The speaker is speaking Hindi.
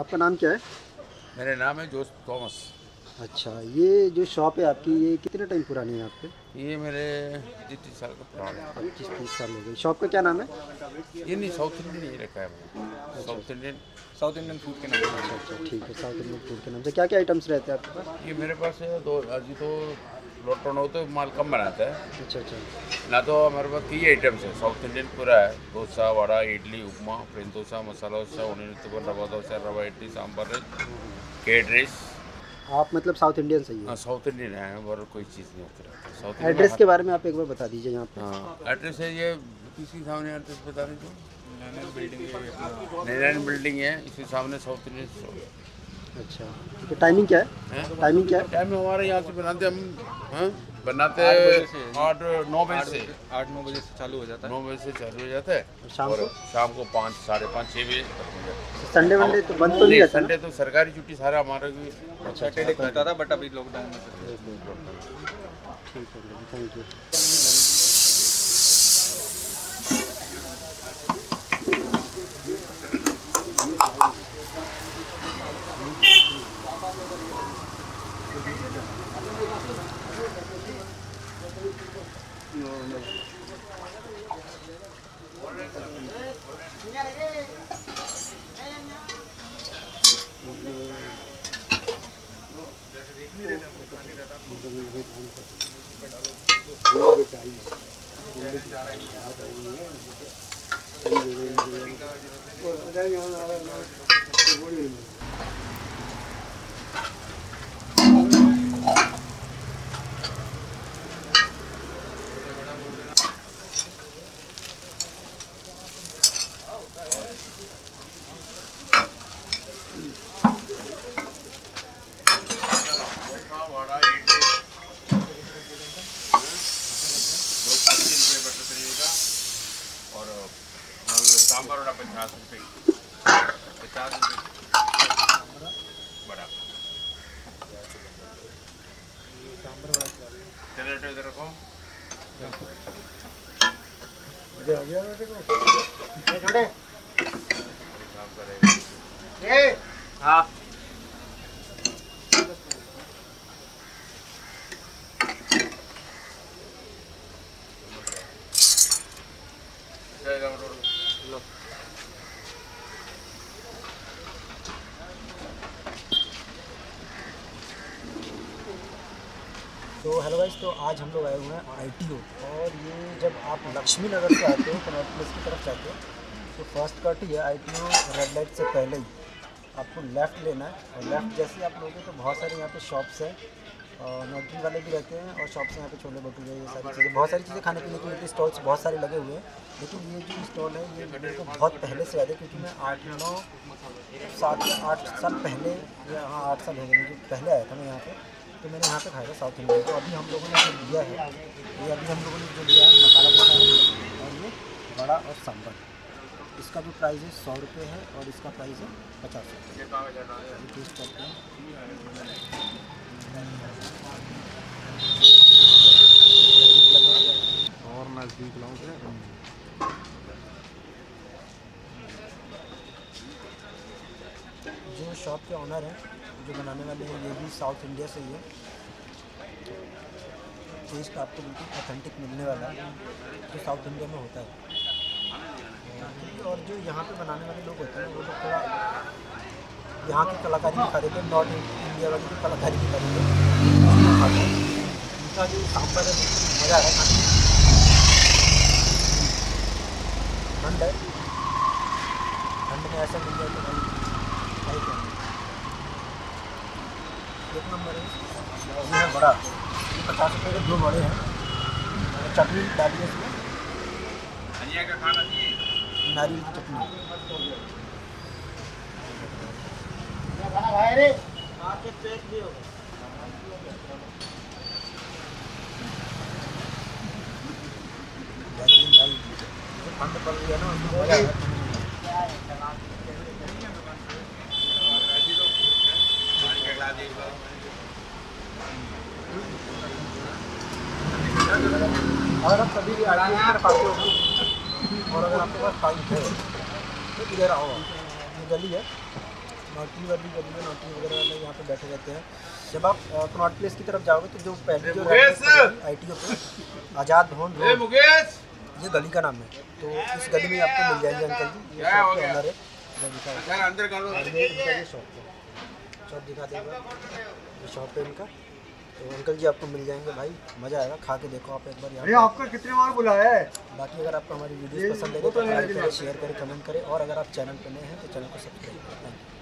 आपका नाम क्या है? मेरा नाम है जोस थॉमस। अच्छा ये जो शॉप है आपकी ये कितने टाइम पुरानी है आपके? ये मेरे तीस साल का पुराना। है पच्चीस तीस साल हो गए। शॉप का क्या नाम है? ये नहीं साउथ इंडियन ही रखा है south Indian south Indian food के नाम से। अच्छा ठीक है साउथ इंडियन फ़ूड के नाम से। क्या क्या आइटम्स रहते हैं आपके पास? ये मेरे पास है दो अभी तो लॉकडाउन हो तो माल कम बनाता है। अच्छा अच्छा। ना तो हमारे पास तीन आइटम्स है। साउथ इंडियन पूरा है। डोसा वड़ा इडली उपमा प्लेन डोसा मसाला डोसा ओनियन उत्तपम रवा डोसा रवा इडली सांभर केट राइस। आप मतलब साउथ इंडियन सही है हाँ? साउथ इंडियन है और कोई चीज़ नहीं होती रहती। साउथ एड्रेस के बारे में आप एक बार बता दीजिए यहाँ पे। हाँ एड्रेस है ये किसी सामने एड्रेस बता दीजिए। है नारायण बिल्डिंग है इसके सामने साउथ इंडियन अच्छा। है टाइमिंग क्या है? टाइमिंग क्या है? टाइम हमारे यहाँ से बनाते हम हैं? बनाते आठ नौ बजे से। आठ नौ बजे से चालू हो जाता है। नौ बजे से चालू हो जाता है। शाम को? शाम को पाँच साढ़े पाँच छः बजे तक हो जाता है। संडे वनडे तो बंद तो नहीं है संडे तो सरकारी छुट्टी सारा हमारा भी सैटरडे खुलता था बट अभी लॉकडाउन में ठीक है। थैंक यू वड़ा इडली दो पच्चीस रुपये बटर पनीर का और और सांभर वड़ा पचास रुपये पचास रुपये बड़ा चलो इधर रखो काम करेगा हाँ जाएगा मतलब तो हेलो गाइस तो आज हम लोग आए हुए हैं आईटीओ और ये जब आप लक्ष्मी नगर से आते हो कनॉट प्लेस की तरफ़ जाते हो तो फ़र्स्ट कट है आईटीओ रेड लाइट से पहले ही। आपको लेफ़्ट लेना है। और लेफ़्ट जैसे आप लोगे तो बहुत सारे यहाँ पे शॉप्स हैं। और नौकरी वाले भी रहते हैं और शॉप्स यहाँ पे छोले भटूरे, ये सारी चीज़ें, बहुत सारी चीज़ें खाने पीने की होती स्टॉल्स बहुत सारे लगे हुए हैं। लेकिन ये जो स्टॉल है, ये मेरे को बहुत पहले से याद है क्योंकि मैं आठ, नौ, सात, आठ साल पहले हाँ आठ साल हो गए, मुझे पहले आया था मैं यहाँ पे। तो मैंने यहाँ पे खाया था साउथ इंडियन तो अभी हम लोगों ने जो लिया है, ये अभी हम लोगों ने जो लिया है, मसाला और ये बड़ा और सांभर। इसका जो प्राइस है सौ रुपये है और इसका प्राइस है पचास रुपये टेस्ट करते हैं। और नज़दीक लाऊं जो शॉप के ऑनर हैं, जो बनाने वाले हैं, ये भी साउथ इंडिया से ही है। टेस्ट आपको बिल्कुल ऑथेंटिक मिलने वाला है, जो साउथ इंडिया में होता है। और जो यहाँ पे बनाने वाले लोग होते हैं, वो लोग थोड़ा यहाँ की कलाकारी दिखा देते हैं नॉर्थ इंडिया वाली की कलाकारी दिखा देते हैं। उनका जो सांभर है मज़ा है ठंड है। ठंड में ऐसा मिल जाए तो भाई भाई क्या? एक नंबर है। ये बड़ा पचास रुपये के दो बड़े हैं। चटनी डाली है इसमें। धनिया का खाना चाहिए। नारियल की चटनी। बेहतरीन भाई ये ठंड पड़ रही है ना उसमें मज़ा आ रहा है अगर आप कभी भी की तरफ़ आते हो और अगर आपके पास टाइम है तो इधर आओ। ये गली है। नौटी वाली गली में नौटी वगैरह वाले यहाँ पे बैठे रहते हैं। जब आप कनॉट प्लेस की तरफ़ जाओगे तो जो पहले जो आई टी पे आज़ाद भवन रोड ये गली का नाम है। तो इस गली में आपको मिल जाएँगे अंकल जी। ये शॉप के है। अंदर कर लो और ये इनका ये शॉप है। शॉप दिखा देगा। ये शॉप है इनका। तो अंकल जी आपको मिल जाएँगे भाई। मज़ा आएगा। खा के देखो आप एक बार यहाँ आपको कितने बार बुलाया है? बाकी अगर आपको हमारी वीडियो पसंद लगे तो लाइक करें शेयर करें कमेंट करें और अगर आप चैनल पर नए हैं तो चैनल को सब्सक्राइब करें.